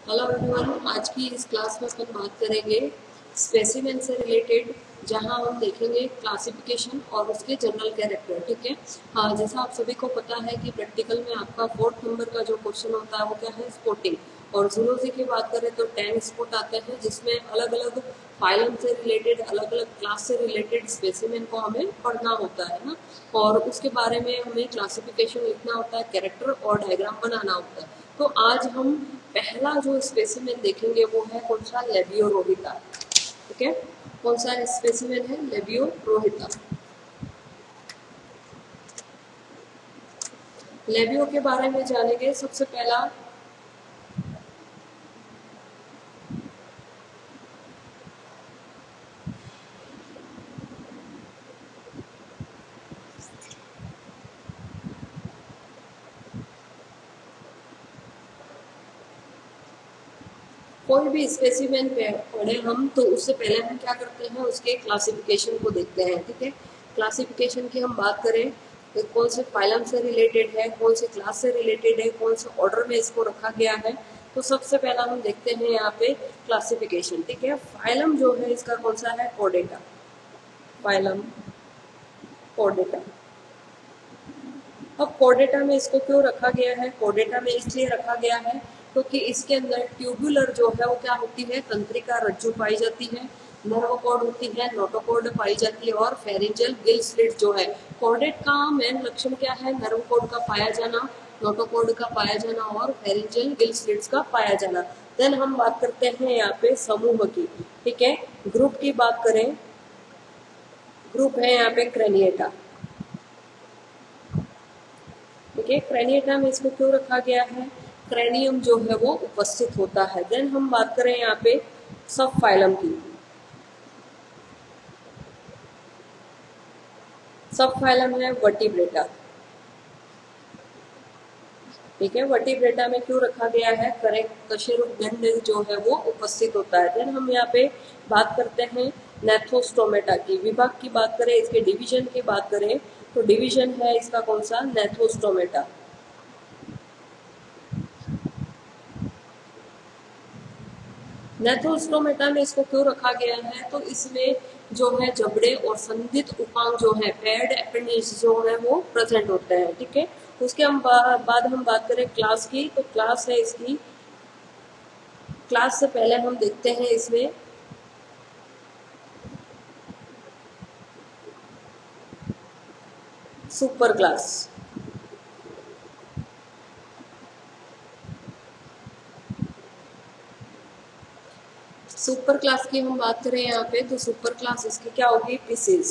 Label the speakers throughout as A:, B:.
A: Hello everyone आज की इस क्लास में अपन बात करेंगे स्पेसिमेन से रिलेटेड जहाँ हम देखेंगे क्लासिफिकेशन और उसके जनरल कैरेक्टर ठीक है? हाँ जैसा आप सभी को पता है कि प्रैक्टिकल में आपका फोर्थ नंबर का जो क्वेश्चन होता है, वो क्या है? स्पोर्टिंग और जूलॉजी की बात करें तो टेन स्पोर्ट आते हैं, जिसमें अलग अलग फाइलम से रिलेटेड अलग अलग क्लास से रिलेटेड स्पेसिमेन को हमें पढ़ना होता है, ना? और उसके बारे में हमें क्लासिफिकेशन लिखना होता है कैरेक्टर और डायग्राम बनाना होता है। तो आज हम पहला जो स्पेसिमेन देखेंगे वो है कौन सा? लेबियो रोहिता ठीक है? कौन सा स्पेसिमेन है? लेबियो रोहिता लेबियो के बारे में जानेंगे। सबसे पहला भी स्पेसिमेन पढ़े हम तो उससे पहले हम क्या करते हैं, उसके क्लासिफिकेशन को देखते हैं, ठीक है? क्लासिफिकेशन की हम बात करें तो कौन से फाइलम से रिलेटेड है, कौन से क्लास से रिलेटेड है, कौन से ऑर्डर में इसको रखा गया है तो सबसे पहला हम देखते हैं यहाँ पे क्लासिफिकेशन ठीक है? फाइलम जो है, इसका कौन सा है? कोडेटा फाइलम कोडेटा अब कोडेटा में इसको क्यों रखा गया है? कोडेटा में इसलिए रखा गया है क्योंकि तो इसके अंदर ट्यूबुलर जो है वो क्या होती है? तंत्रिका रज्जु पाई जाती है नर्वकोड होती है नोटोकोड पाई जाती है और फेरिंजल गिल स्लिट जो है। कोडेट का मेन लक्षण क्या है? नर्वकोड का पाया जाना नोटोकोड का पाया जाना और फेरिंजल गिल स्लिट्स का पाया जाना। देन हम बात करते हैं यहाँ पे समूह की, ठीक है? ग्रुप की बात करें। ग्रुप है यहाँ पे क्रेनिएटा ठीक है? क्रेनिएटा में इसको क्यों रखा गया है? क्रेनियम जो है वो उपस्थित होता है। देन हम बात करें यहाँ पे सब फाइलम की। सब फाइलम है वर्टिब्रेटा। ठीक है, वर्टिब्रेटा में क्यों रखा गया है? करेक्ट कशेरुगंड जो है वो उपस्थित होता है। देन हम यहाँ पे बात करते हैं नेथोस्टोमेटा की। विभाग की बात करें, इसके डिवीज़न की बात करें तो डिवीज़न है इसका कौन सा? नेथोस्टोमेटा। नेथोस्टोमेटा में इसको क्यों रखा गया है? तो इसमें जो है जबड़े और संदित उपांग जो है पैड अपेंडिज जो है वो प्रेजेंट होते हैं ठीक है? उसके हम बा, बाद हम बात करें क्लास की तो क्लास है इसकी क्लास से पहले हम देखते हैं इसमें। सुपर क्लास सुपर क्लास की हम बात करें यहाँ पे तो सुपर क्लास इसकी क्या होगी? पीसीस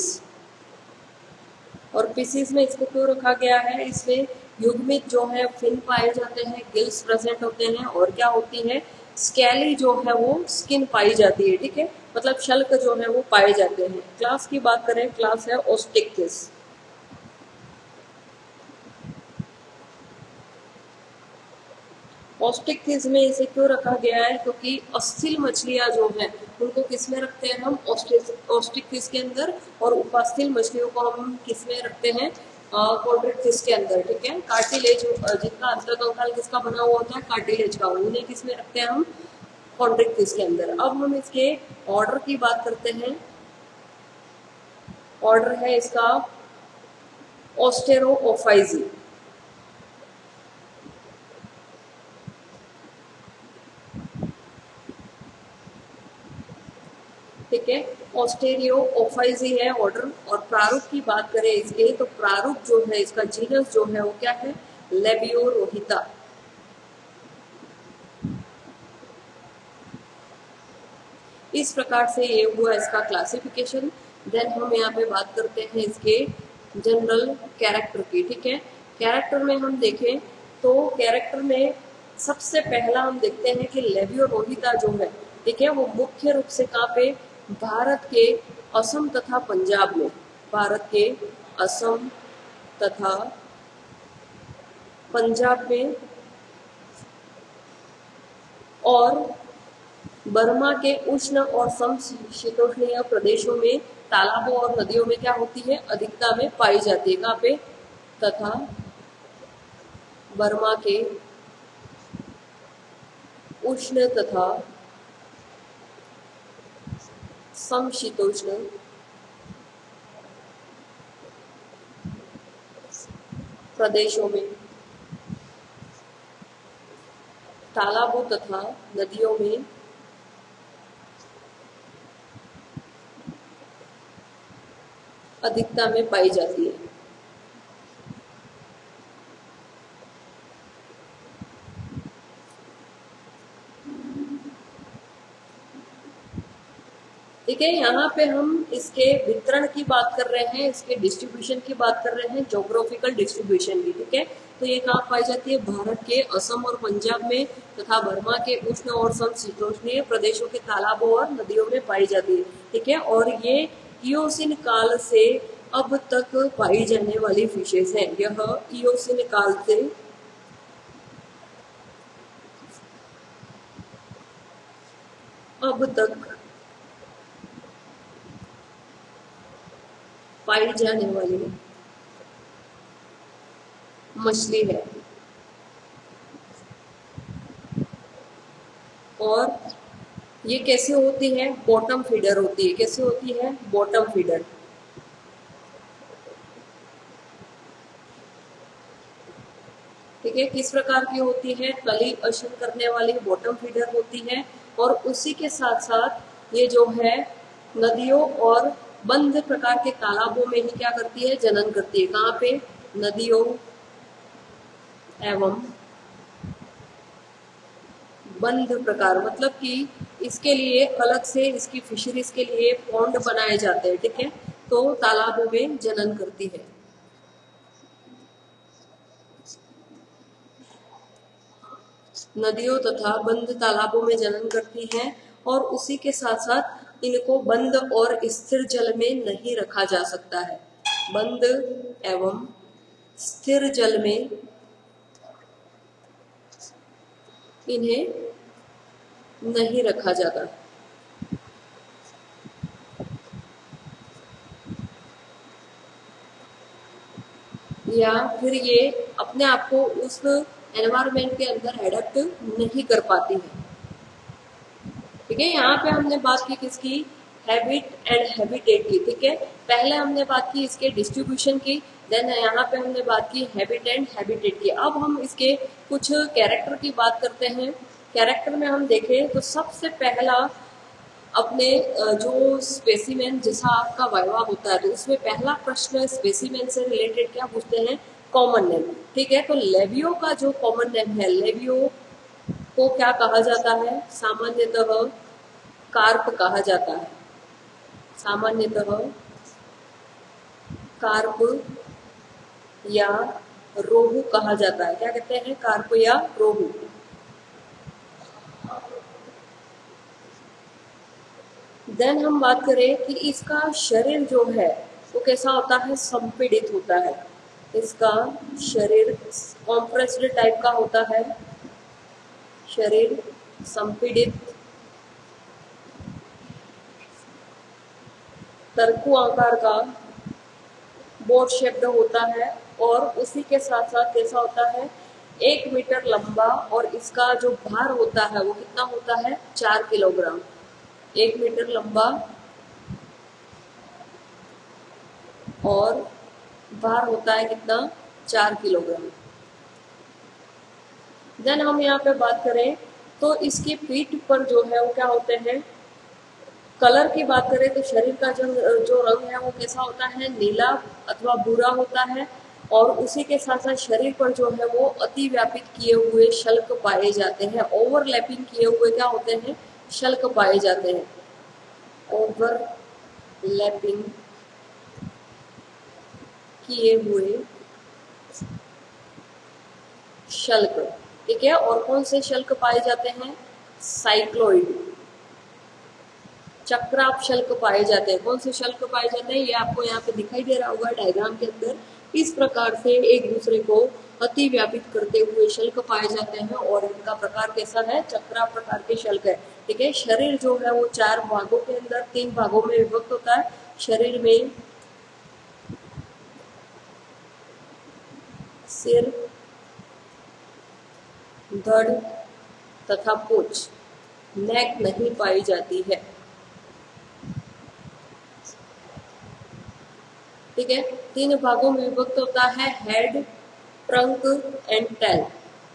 A: और पीसीस में इसको क्यों रखा गया है? इसमें युग्मित जो है, फिन पाए जाते हैं, गिल्स प्रेजेंट होते हैं और क्या होती है? स्केली जो है वो स्किन पाई जाती है, ठीक है? मतलब शल्क जो है वो पाए जाते हैं। क्लास की बात करें, क्लास है ओस्टिक्स पौष्टिक चीज़ में इसे क्यों रखा गया है? क्योंकि अस्थिल मछलियाँ जो है, उनको किसमें रखते हैं हम? पौष्टिक फ़िश के अंदर और उपास्थिल मछलियों को हम किसमें रखते हैं? कॉन्ट्रेक्ट फ़िश के अंदर, ठीक है? कार्टिलेज जितना अंतर कंकाल किसका बना हुआ होता है कार्टिलेज का, उन्हें किसमें रखते हैं हम? कॉन्ट्रेक्ट फ़िश के अंदर। अब हम इसके ऑर्डर की बात करते हैं। ऑर्डर है इसका ऑस्टेरोफाइजी ठीक है? ऑस्टेरियो ओफाइजी है ऑर्डर और प्रारूप की बात करें इसके तो प्रारूप जो है, इसका जीनस जो है, वो क्या है? लेबियो रोहिता इस प्रकार से ये हुआ इसका क्लासिफिकेशन देन हम यहाँ पे बात करते हैं इसके जनरल कैरेक्टर की, ठीक है? कैरेक्टर में हम देखें तो कैरेक्टर में सबसे पहला हम देखते हैं कि लेबियो रोहिता जो है, ठीक है, वो मुख्य रूप से कहाँ पे भारत के असम तथा पंजाब में। भारत के असम तथा पंजाब में और बर्मा के उष्ण और समशीतोष्णीय प्रदेशों में तालाबों और नदियों में क्या होती है? अधिकता में पाई जाती है। कहाँ पे? तथा बर्मा के उष्ण तथा समशीतोष्ण प्रदेशों में तालाबों तथा नदियों में अधिकता में पाई जाती है। ठीक है यहाँ पे हम इसके वितरण की बात कर रहे हैं, इसके डिस्ट्रीब्यूशन की बात कर रहे हैं जोग्राफिकल डिस्ट्रीब्यूशन की, ठीक है? तो ये कहाँ पाई जाती है? भारत के, असम और पंजाब में तथा बर्मा के उष्ण और समशीतोष्णीय प्रदेशों के तालाबों और नदियों में पाई जाती है, ठीक है? और ये इोसिन काल से अब तक पाई जाने वाली फिशेस हैं। यह इोसिन काल से अब तक पाई जाने वाली मछली है। और ये कैसे होती है? बॉटम फीडर होती है। कैसे होती है? बॉटम फीडर ठीक है, किस प्रकार की होती है? कली अशन करने वाली बॉटम फीडर होती है। और उसी के साथ साथ ये जो है नदियों और बंद प्रकार के तालाबों में ही क्या करती है? जनन करती है। कहाँ पे? नदियों एवं बंद प्रकार। मतलब कि इसके लिए अलग से इसकी फिशरीज के लिए पौंड बनाए जाते हैं, ठीक है? तो तालाबों में जनन करती है। नदियों तथा बंद तालाबों में जनन करती है और उसी के साथ साथ इनको बंद और स्थिर जल में नहीं रखा जा सकता है। बंद एवं स्थिर जल में इन्हें नहीं रखा जाता। या फिर ये अपने आप को उस एनवायरमेंट के अंदर एडेप्ट नहीं कर पाती है। ठीक है, यहाँ पे हमने बात की किसकी? हैबिट एंड हैबिटेट की, ठीक है? पहले हमने बात की इसके डिस्ट्रीब्यूशन की देन यहाँ पे हमने बात की हैबिट एंड हैबिटेट की। अब हम इसके कुछ कैरेक्टर की बात करते हैं। कैरेक्टर में हम देखें तो सबसे पहला अपने जो स्पेसिमेन जैसा आपका वायवा होता है तो उसमें पहला प्रश्न स्पेसिमेन से रिलेटेड क्या पूछते हैं? कॉमन नेम ठीक है तो लेवियो का जो कॉमन नेम है लेवियो को क्या कहा जाता है? सामान्यतः कार्प कहा जाता है। सामान्यतः कार्प या रोहू कहा जाता है। क्या कहते हैं? कार्प या रोहू। देन हम बात करें कि इसका शरीर जो है, वो कैसा होता है? संपीड़ित होता है। इसका शरीर कॉम्प्रेस्ड टाइप का होता है। शरीर संपीड़ित, तरकु आकार का बोट शेप्ड होता है और उसी के साथ साथ कैसा होता है? एक मीटर लंबा और इसका जो भार होता है वो कितना होता है? चार किलोग्राम। एक मीटर लंबा और भार होता है कितना? चार किलोग्राम। देन हम यहाँ पे बात करें तो इसकी पीठ पर जो है, वो क्या होते हैं? कलर की बात करें तो शरीर का जो जो रंग है, वो कैसा होता है? नीला अथवा भूरा होता है और उसी के साथ साथ शरीर पर जो है, वो अति व्यापित किए हुए शल्क पाए जाते हैं। ओवरलैपिंग किए हुए क्या होते हैं? शल्क पाए जाते हैं। ओवरलैपिंग किए हुए शल्क। ठीक है? और कौन से शल्क पाए जाते हैं? साइक्लोइड चक्राप शल्क पाए जाते हैं। कौन से शल्क पाए जाते हैं? ये आपको यहाँ पे दिखाई दे रहा होगा डायग्राम के अंदर। इस प्रकार से एक दूसरे को अति व्यापित करते हुए शल्क पाए जाते हैं और इनका प्रकार कैसा है? चक्रा प्रकार के शल्क है। ठीक है? शरीर जो है वो चार भागों के अंदर, तीन भागों में विभक्त होता है। शरीर में सिर धड़ तथा पूछ नेक नहीं पाई जाती है। ठीक है? तीन भागों में विभक्त होता है हेड ट्रंक एंड टेल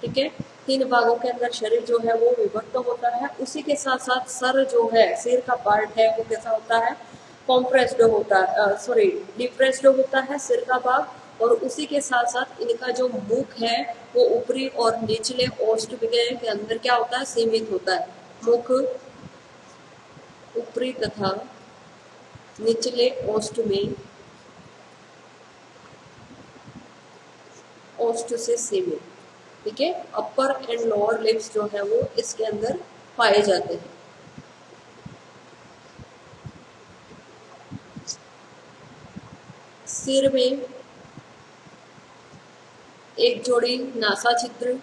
A: ठीक है? तीन भागों के अंदर शरीर जो है वो विभक्त होता है। उसी के साथ साथ सर जो है, सिर का पार्ट है वो कैसा होता है? कॉम्प्रेस्ड होता है सॉरी डिप्रेस्ड होता है सिर का भाग। और उसी के साथ साथ इनका जो मुख है, वो ऊपरी और निचले ओष्ठ के अंदर क्या होता है? सीमित होता है। मुख ऊपरी तथा निचले ओष्ठ में ओस्ट से सीमित। ठीक है? अपर एंड लोअर लिप्स जो है वो इसके अंदर पाए जाते हैं। सिर में एक जोड़ी नासा चित्र।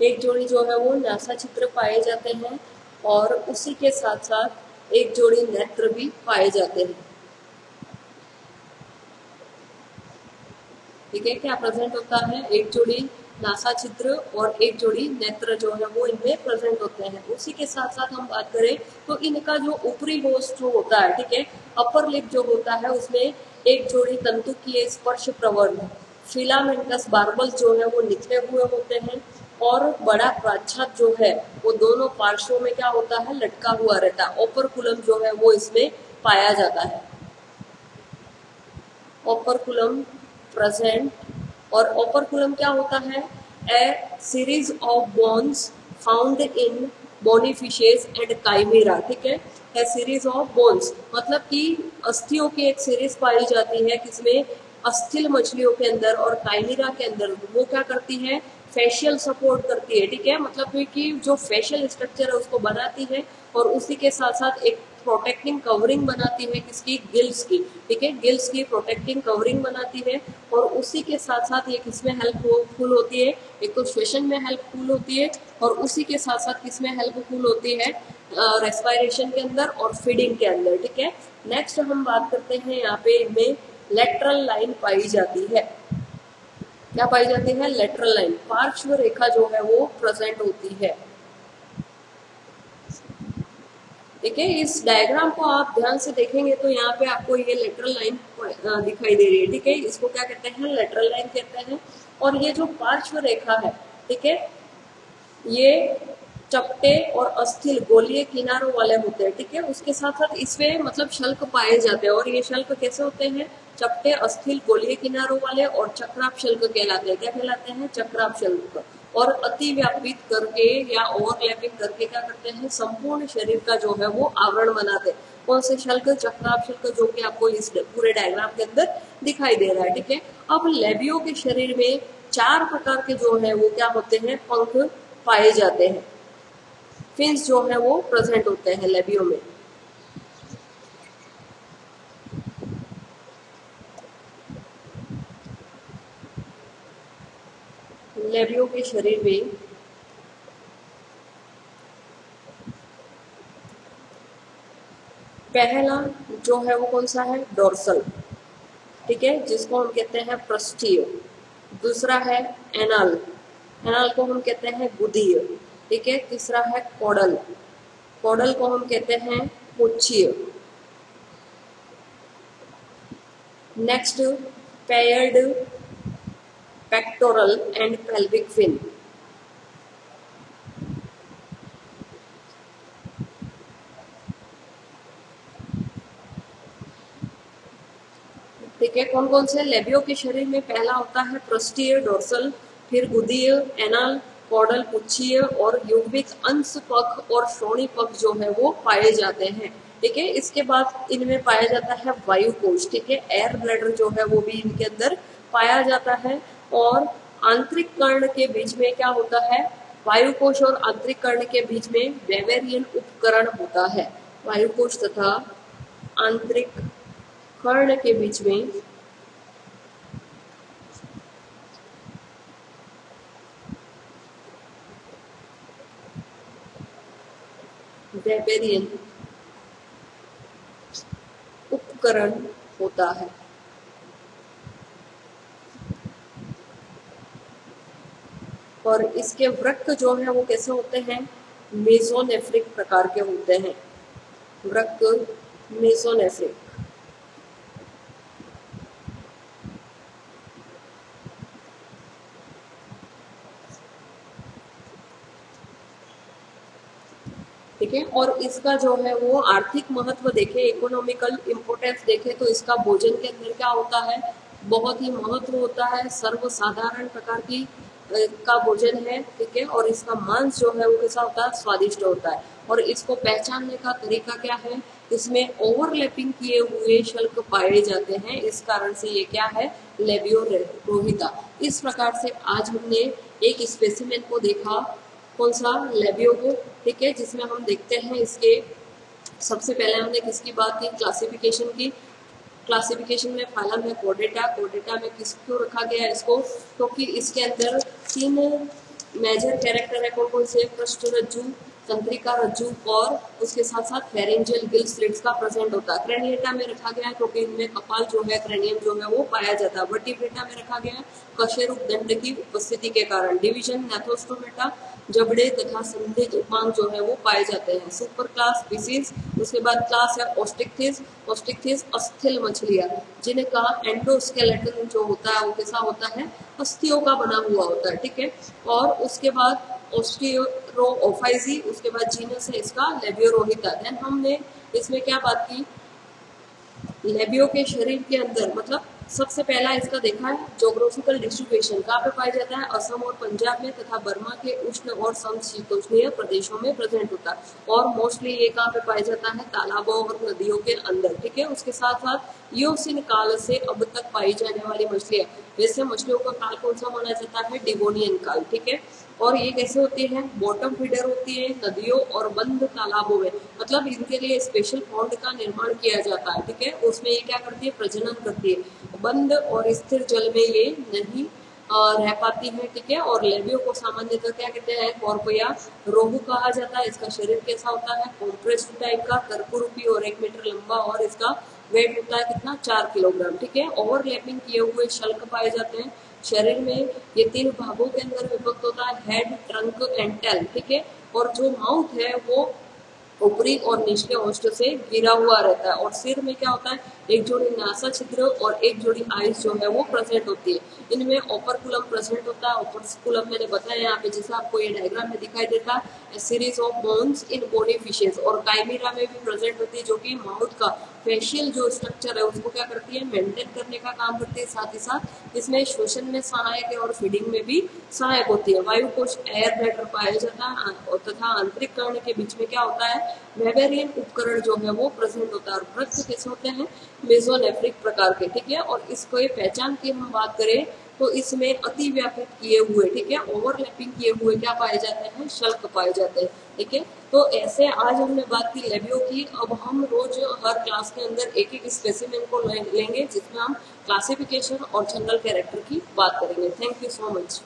A: एक जोड़ी जो है वो नासा चित्र पाए जाते हैं और उसी के साथ साथ एक जोड़ी नेत्र भी पाए जाते हैं। ठीक है क्या प्रेजेंट होता है एक जोड़ी नासा चित्र और एक जोड़ी नेत्र जो है वो इनमें प्रेजेंट होते हैं। उसी के साथ साथ हम बात करें तो इनका जो ऊपरी होस्ट जो होता है, ठीक है अपर लिप जो होता है, उसमें एक जोड़ी तंतु की स्पर्श प्रवर्ण फिलामेंटस बार्बल्स जो है वो निकले हुए होते हैं और बड़ा प्राच्छद जो है वो दोनों पार्श्वों में क्या होता है, लटका हुआ रहता है। ओपर कुलम जो है वो इसमें पाया जाता है। ओपर प्रेजेंट और ओपरकुलम क्या होता है? A series of bones found in bony fishes and chimaera ठीक है? ए सीरीज़ ऑफ़ बोन्स मतलब कि अस्थियों की एक सीरीज़ पाई जाती है किसमें? अस्थिल मछलियों के अंदर और काइमेरा के अंदर। वो क्या करती है? फेशियल सपोर्ट करती है, ठीक है? मतलब कि जो फेशियल स्ट्रक्चर है, उसको बनाती है और उसी के साथ साथ एक प्रोटेक्टिंग कवरिंग बनाती है किसकी? गिल्स की। ठीक है? गिल्स की प्रोटेक्टिंग कवरिंग बनाती है और उसी के साथ साथ ये किसमें हेल्पफुल होती है? एक तो श्वेशन में हेल्पफुल होती है और उसी के साथ साथ किसमें हेल्पफुल होती है? रेस्पायरेशन के अंदर और फीडिंग के अंदर। ठीक है? नेक्स्ट हम बात करते हैं यहाँ पे इनमें लेटरल लाइन पाई जाती है। क्या पाई जाती है? लेटरल लाइन पार्श्व रेखा जो है वो प्रेजेंट होती है। ठीक है इस डायग्राम को आप ध्यान से देखेंगे तो यहाँ पे आपको ये लेटरल लाइन दिखाई दे रही है, ठीक है? इसको क्या कहते हैं? लेटरल लाइन कहते हैं। और ये जो पार्श्व रेखा है, ठीक है? ये चपटे और अस्थिल गोलीय किनारों वाले होते हैं, ठीक है? उसके साथ साथ इसमें मतलब शल्क पाए जाते हैं। और ये शल्क कैसे होते हैं? चपटे अस्थिल गोलीय किनारों वाले और चक्राप शल्क कहलाते हैं। क्या कहलाते हैं? चक्राप शल्क। और अति व्यापित करके या ओवरलैपिंग करके क्या करते हैं? संपूर्ण शरीर का जो है वो आवरण बनाते हैं। कौन से? शल्क चक्राप शल्क जो कि आपको इस पूरे डायग्राम के अंदर दिखाई दे रहा है, ठीक है? अब लेबियो के शरीर में चार प्रकार के जो है वो क्या होते हैं? पंख पाए जाते हैं। फिन्स जो है वो प्रेजेंट होते हैं लेबियो में। लेबियो के शरीर में। पहला जो है वो कौन सा है? डोर्सल। ठीक है, जिसको हम कहते हैं प्रस्टीय। दूसरा है एनल। एनल को हम कहते हैं गुदीय। ठीक है, तीसरा है कोडल। कोडल को हम कहते हैं पुच्छीय। Next paired pectoral and pelvic fin. ठीक है कौन कौन से लेबियो के शरीर में पहला होता है प्रोस्टीय डोर्सल फिर गुदीय एनल कॉडल पुच्छीय और युग्मिक अंश पख और श्रोणी पख जो है वो पाए जाते हैं। ठीक है इसके बाद इनमें पाया जाता है वायु कोश ठीक है एयर ब्लैडर जो है वो भी इनके अंदर पाया जाता है। और आंतरिक कर्ण के बीच में क्या होता है? वायुकोश और आंतरिक कर्ण के बीच में वेवेरियन उपकरण होता है। वायु कोश तथा आंतरिक कर्ण के बीच में वेबेरियन उपकरण होता है। और इसके वृक्क जो है वो कैसे होते हैं? मेसोनेफ्रिक प्रकार के होते हैं। वृक्क मेसोनेफ्रिक। ठीक है? और इसका जो है वो आर्थिक महत्व देखे इकोनॉमिकल इम्पोर्टेंस देखे तो इसका भोजन के अंदर क्या होता है? बहुत ही महत्व होता है। सर्वसाधारण प्रकार की का भोजन है, ठीक है? और इसका मांस जो है, वो कैसा होता है? स्वादिष्ट होता है। और इसको पहचानने का तरीका क्या है? इसमें ओवरलैपिंग किए हुए शल्क पाए जाते हैं। इस कारण से ये क्या है? लेबियो रोहिता इस प्रकार से आज हमने एक स्पेसिमेन को देखा। कौन सा? लेबियो को, ठीक है? जिसमें हम देखते हैं इसके, सबसे पहले हमने किसकी बात की? क्लासिफिकेशन की। क्लासिफिकेशन में फाइलम है कोडेटा कोडेटा में किस क्यों रखा गया है इसको? क्योंकि तो इसके अंदर तीन मेजर कैरेक्टर है कौन कौन से? पृष्ठ रज्जु तंत्रिका रज्जु और उसके साथ साथ फेरेंजियल गिल स्लिट्स का प्रेजेंट होता है। क्रेनिएटा में रखा गया है क्योंकि इनमें कपाल जो है क्रेनियम जो है, वो पाया जाता है। वर्टिब्रेटा में रखा गया है। कशेरुप दंड की उपस्थिति के कारण। डिवीज़न नेथोस्टोमेटा जबड़े तथा संदिग्ध उपांग जो है, वो पाए जाते हैं। सुपर क्लास स्पीसीज उसके बाद क्लास है ऑस्टिकथिस ऑस्टिकथिस अस्थिल मछलियाँ जिनका एंडोस्केलेटन जो होता है वो कैसा होता है। अस्थियों का बना हुआ होता है, ठीक है? और उसके बाद ओस्टियोरोफाइजी उसके बाद जीनस है इसका, लेबियोरोहिता। देन हमने इसमें क्या बात की? लेबियो के शरीर के अंदर मतलब सबसे पहला इसका देखा है जोग्राफिकल डिस्ट्रीब्यूशन कहाँ पे पाया जाता है? असम और पंजाब में तथा बर्मा के उष्ण और समशीतोष्णीय प्रदेशों में प्रेजेंट होता है। और मोस्टली ये कहाँ पे पाया जाता है? तालाबों और नदियों के अंदर, ठीक है? उसके साथ साथ योसिन काल से अब तक पाई जाने वाली मछलियाँ वैसे मछलियों का काल कौन सा माना जाता है? डिवोनियन काल, ठीक है? और ये कैसे होते हैं? बॉटम फीडर होती है, नदियों और बंद तालाबों में। मतलब इनके लिए स्पेशल पॉन्ड का निर्माण किया जाता है, ठीक है? उसमें ये क्या करती है? प्रजनन करती है। बंद और स्थिर जल में ये नहीं रह पाती है, ठीक है? और लेबियो को सामान्यतः क्या कहते हैं? कॉर्पोया रोहू कहा जाता है। इसका शरीर कैसा होता है? कॉम्प्रेस्ड टाइप का कर्पूरूपी और एक मीटर लंबा और इसका वेट होता है कितना? चार किलोग्राम, ठीक है? ओवरलैपिंग किए हुए शल्क पाए जाते हैं। शरीर में ये तीन भागों के अंदर विभक्त होता है हेड ट्रंक एंड टेल ठीक है? और जो माउथ है, वो ऊपरी और निचले ओष्ठ से गिरा हुआ रहता है। और सिर में क्या होता है? एक जोड़ी नासा छिद्र और एक जोड़ी आइस जो है, वो प्रेजेंट होती है। इनमें ओपर कुलम प्रेजेंट होता है। ओपर कुलम मैंने बताया यहाँ पे, जैसे आपको ये डायग्राम में दिखाई देता है series of bones in body fishes और काइमीरा में भी प्रेजेंट होती है, जो कि माउथ का फेशियल जो स्ट्रक्चर है, उसको क्या करती है? मेंटेन करने का काम करती है साथ ही साथ। इसमें श्वसन में सहायक है और फीडिंग में भी सहायक होती है। वायु कोश एयर ब्लैडर पाया जाता है और तथा आंतरिक कर्ण के बीच में क्या होता है? वेबेरियन उपकरण जो है, वो प्रेजेंट होता है और वृक्ष कैसे होते हैं? मेजोनेफ्रिक प्रकार के, ठीक है? और इसको ये पहचान की हम बात करें तो इसमें अति व्यापक किए हुए, ठीक है ओवरलैपिंग किए हुए क्या पाए जाते हैं? शल्क पाए जाते हैं, ठीक है? तो ऐसे आज हमने बात की लेबियो की, अब हम रोज हर क्लास के अंदर एक एक स्पेसिमेन को लेंगे, जिसमें हम क्लासिफिकेशन और जनरल कैरेक्टर की बात करेंगे। Thank you so much